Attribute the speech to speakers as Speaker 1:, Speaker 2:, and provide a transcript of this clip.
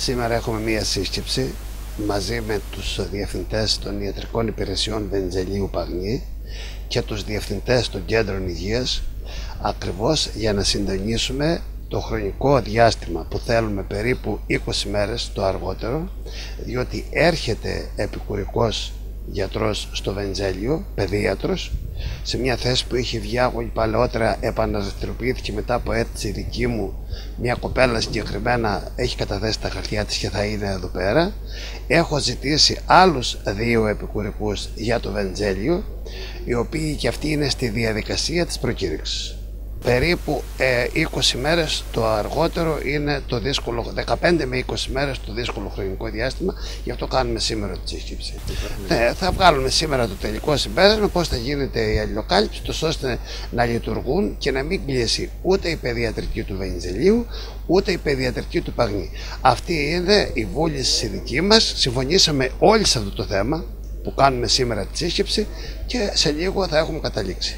Speaker 1: Σήμερα έχουμε μία σύσκεψη μαζί με τους διευθυντές των ιατρικών υπηρεσιών Βενζελίου Παγνή και τους διευθυντές των κέντρων υγείας ακριβώς για να συντονίσουμε το χρονικό διάστημα που θέλουμε περίπου 20 μέρες το αργότερο διότι έρχεται επικουρικός γιατρός στο Βενζέλιο, παιδίατρος σε μια θέση που είχε διάγωγη παλαιότερα επαναδραστηριοποιήθηκε μετά από αίτηση δική μου. Μια κοπέλα συγκεκριμένα έχει καταθέσει τα χαρτιά της και θα είναι εδώ πέρα. Έχω ζητήσει άλλους δύο επικουρικούς για το Βεντζέλιο οι οποίοι και αυτοί είναι στη διαδικασία της προκήρυξης περίπου 20 ε, μέρες το αργότερο είναι το δύσκολο, 15 με 20 μέρες το δύσκολο χρονικό διάστημα, γι' αυτό κάνουμε σήμερα τη σύσκεψη. Ναι, θα βγάλουμε σήμερα το τελικό συμπέρασμα πώς θα γίνεται η αλληλοκάλυψη, τόσο ώστε να λειτουργούν και να μην κλείσει ούτε η παιδιατρική του Βενιζελίου, ούτε η παιδιατρική του Παγνή. Αυτή είναι η βούληση δική μας, συμφωνήσαμε όλοι σε αυτό το θέμα που κάνουμε σήμερα τη σύσκεψη και σε λίγο θα έχουμε καταλήξει.